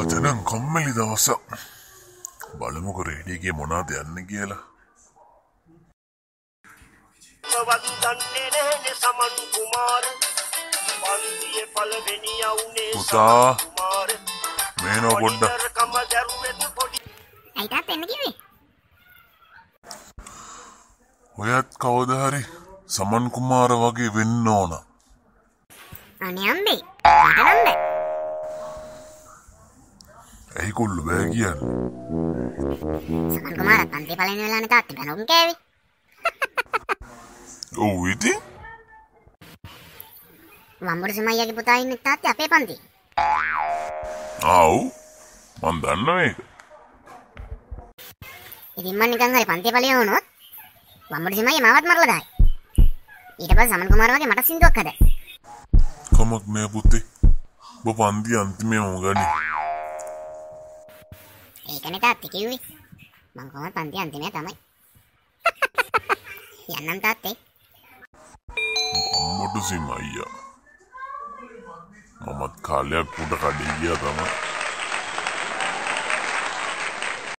අදනම් කම්මලි දවසක්. බලමුක රේඩියගේ මොනාද යන්න කියලා. පුතා මේනෝ කිවේ ඔයත් කවදහරි සමන් කුමාර වගේ වෙන්න ඕන අනයම්බේ නම්බ ඇයිකුල්ලු බෑ කියන්න? සමන්කුමාර පන්ති පලන වෙලාන තාත්ත බැනුම් කෑවි. ඔව් ඉති වම්බට සමයියගේ පුතා ඉන්න තාත්ත අපේ පන්ති ආව්. මන් දන්න ඒක. ඉතින්ම නිකන් හරි පන්ති පලය වුණොත් වම්බට සමයි මවත් මරලදායි ඊට පස් සමන්කුමාර වගේ මට සිින්දුවක් හද කමක් නෑ පුත්තේ බ පන්දි අන්තිමයම ගනි ඒකන තාත්ති කිව්වේ මංකොම පන්ති අන්තිමය තමයි යන්නම් තාත්තේ අම්මොටු සිම අයියා මමත් කාලයක් උඩ කඩේ ගියා තමයි